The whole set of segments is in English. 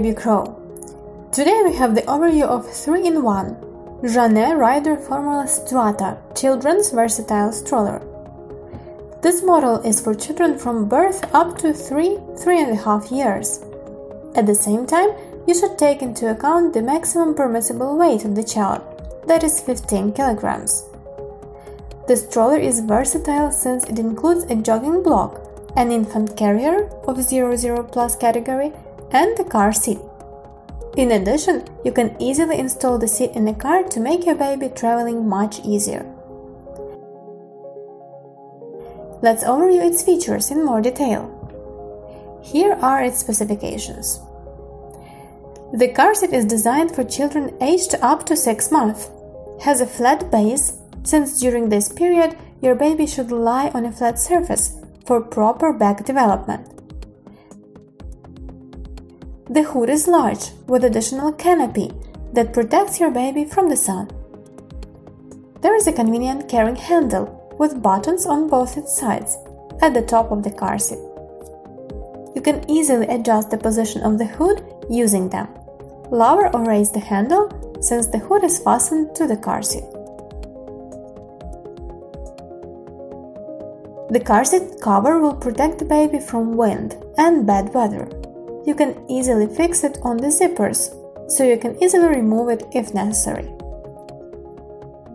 BabyCro. Today we have the overview of 3-in-1 Jane Rider Formula Strata Children's Versatile Stroller. This model is for children from birth up to 3 3.5 years. At the same time, you should take into account the maximum permissible weight of the child, that is 15 kilograms. The stroller is versatile since it includes a jogging block, an infant carrier of 00 plus category, and the car seat. In addition, you can easily install the seat in the car to make your baby traveling much easier. Let's overview its features in more detail. Here are its specifications. The car seat is designed for children aged up to 6 months, has a flat base, since during this period your baby should lie on a flat surface for proper back development. The hood is large with additional canopy that protects your baby from the sun. There is a convenient carrying handle with buttons on both its sides at the top of the car seat. You can easily adjust the position of the hood using them. Lower or raise the handle since the hood is fastened to the car seat. The car seat cover will protect the baby from wind and bad weather you can easily fix it on the zippers, so you can easily remove it if necessary.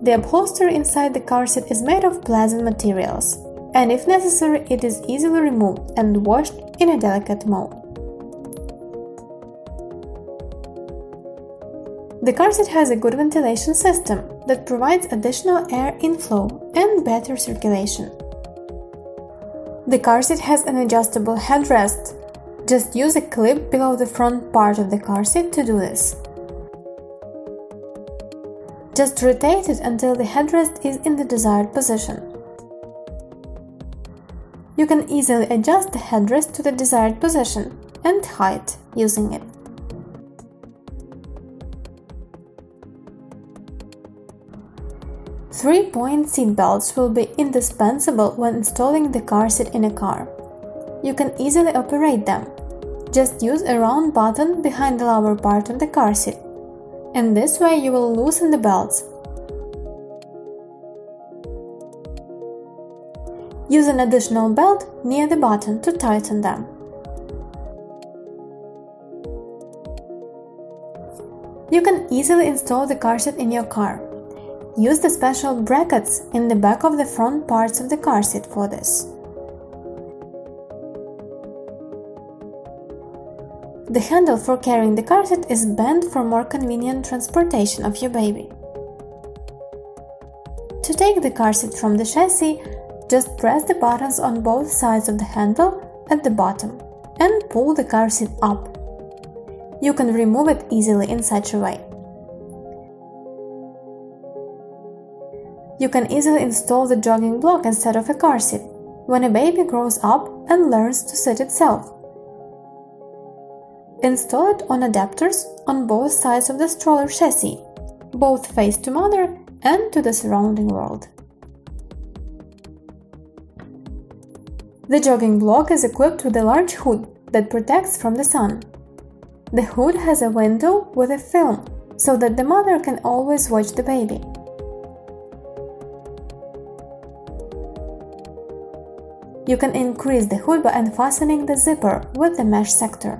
The upholstery inside the car seat is made of pleasant materials, and if necessary, it is easily removed and washed in a delicate mode. The car seat has a good ventilation system that provides additional air inflow and better circulation. The car seat has an adjustable headrest just use a clip below the front part of the car seat to do this. Just rotate it until the headrest is in the desired position. You can easily adjust the headrest to the desired position and height using it. Three-point seat belts will be indispensable when installing the car seat in a car. You can easily operate them just use a round button behind the lower part of the car seat. And this way you will loosen the belts. Use an additional belt near the button to tighten them. You can easily install the car seat in your car. Use the special brackets in the back of the front parts of the car seat for this. The handle for carrying the car seat is bent for more convenient transportation of your baby. To take the car seat from the chassis, just press the buttons on both sides of the handle at the bottom and pull the car seat up. You can remove it easily in such a way. You can easily install the jogging block instead of a car seat when a baby grows up and learns to sit itself. Install it on adapters on both sides of the stroller chassis, both face to mother and to the surrounding world. The jogging block is equipped with a large hood that protects from the sun. The hood has a window with a film so that the mother can always watch the baby. You can increase the hood by unfastening the zipper with the mesh sector.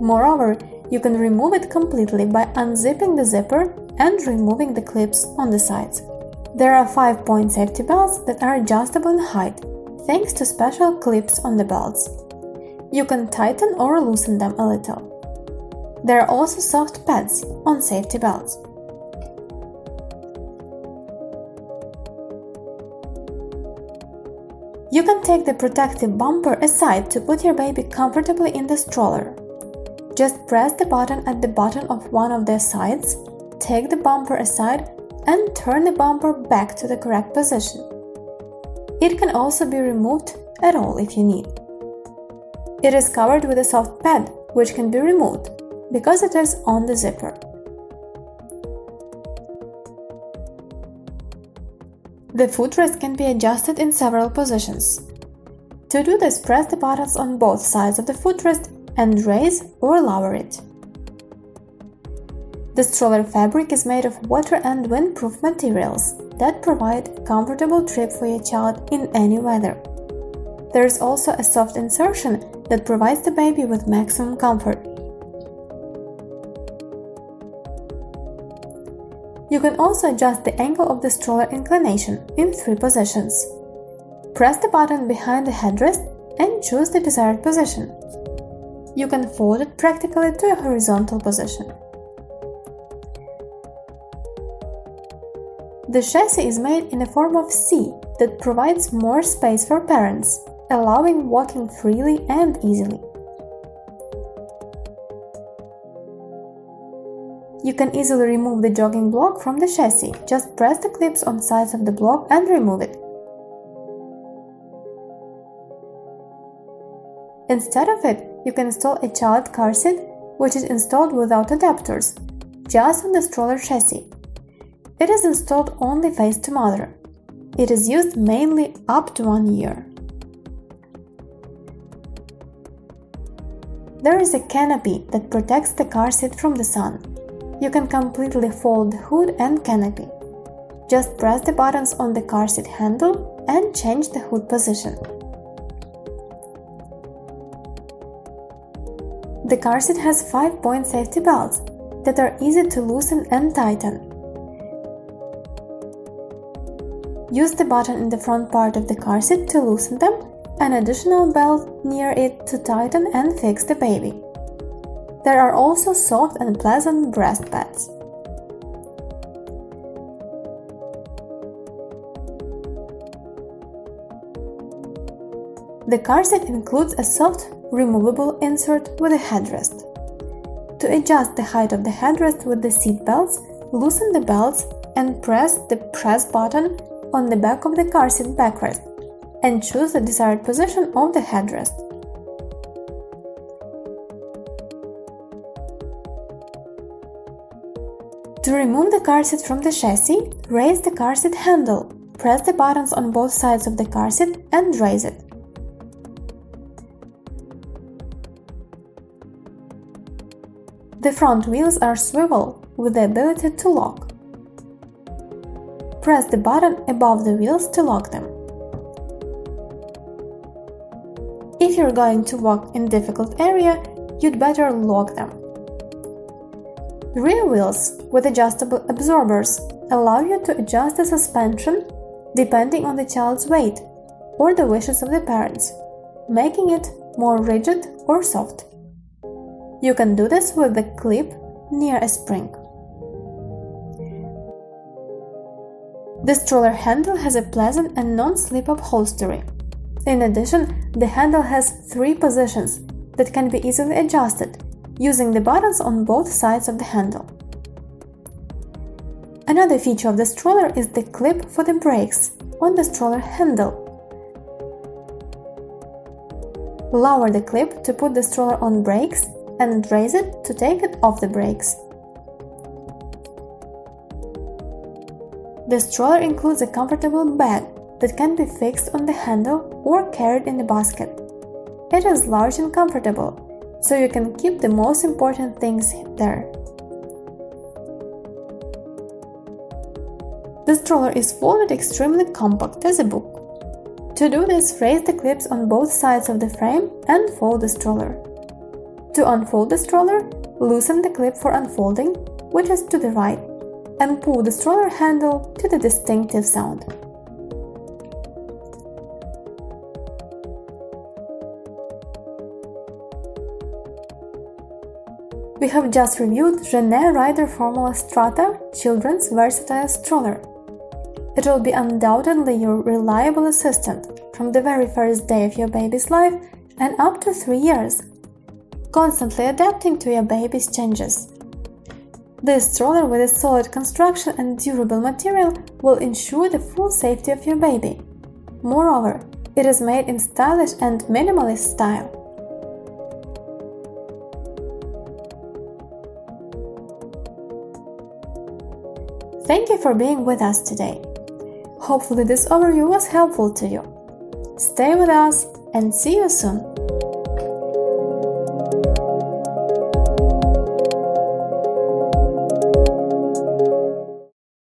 Moreover, you can remove it completely by unzipping the zipper and removing the clips on the sides. There are 5-point safety belts that are adjustable in height, thanks to special clips on the belts. You can tighten or loosen them a little. There are also soft pads on safety belts. You can take the protective bumper aside to put your baby comfortably in the stroller. Just press the button at the bottom of one of their sides, take the bumper aside and turn the bumper back to the correct position. It can also be removed at all if you need. It is covered with a soft pad which can be removed because it is on the zipper. The footrest can be adjusted in several positions. To do this, press the buttons on both sides of the footrest and raise or lower it. The stroller fabric is made of water and windproof materials that provide a comfortable trip for your child in any weather. There is also a soft insertion that provides the baby with maximum comfort. You can also adjust the angle of the stroller inclination in three positions. Press the button behind the headrest and choose the desired position. You can fold it practically to a horizontal position. The chassis is made in a form of C that provides more space for parents, allowing walking freely and easily. You can easily remove the jogging block from the chassis. Just press the clips on sides of the block and remove it. Instead of it, you can install a child car seat which is installed without adapters, just on the stroller chassis. It is installed only face to mother. It is used mainly up to one year. There is a canopy that protects the car seat from the sun. You can completely fold the hood and canopy. Just press the buttons on the car seat handle and change the hood position. The car seat has 5-point safety belts that are easy to loosen and tighten. Use the button in the front part of the car seat to loosen them, an additional belt near it to tighten and fix the baby. There are also soft and pleasant breast pads. The car seat includes a soft, removable insert with a headrest. To adjust the height of the headrest with the seat belts, loosen the belts and press the press button on the back of the car seat backrest and choose the desired position of the headrest. To remove the car seat from the chassis, raise the car seat handle. Press the buttons on both sides of the car seat and raise it. The front wheels are swivel with the ability to lock. Press the button above the wheels to lock them. If you're going to walk in difficult area, you'd better lock them. Rear wheels with adjustable absorbers allow you to adjust the suspension depending on the child's weight or the wishes of the parents, making it more rigid or soft. You can do this with the clip near a spring. The stroller handle has a pleasant and non-slip upholstery. In addition, the handle has three positions that can be easily adjusted using the buttons on both sides of the handle. Another feature of the stroller is the clip for the brakes on the stroller handle. Lower the clip to put the stroller on brakes and raise it to take it off the brakes. The stroller includes a comfortable bag that can be fixed on the handle or carried in the basket. It is large and comfortable, so you can keep the most important things there. The stroller is folded extremely compact as a book. To do this, raise the clips on both sides of the frame and fold the stroller. To unfold the stroller, loosen the clip for unfolding, which is to the right, and pull the stroller handle to the distinctive sound. We have just reviewed Jane Rider Formula Strata Children's Versatile Stroller. It will be undoubtedly your reliable assistant from the very first day of your baby's life and up to 3 years, constantly adapting to your baby's changes. This stroller with a solid construction and durable material will ensure the full safety of your baby. Moreover, it is made in stylish and minimalist style. Thank you for being with us today. Hopefully, this overview was helpful to you. Stay with us and see you soon.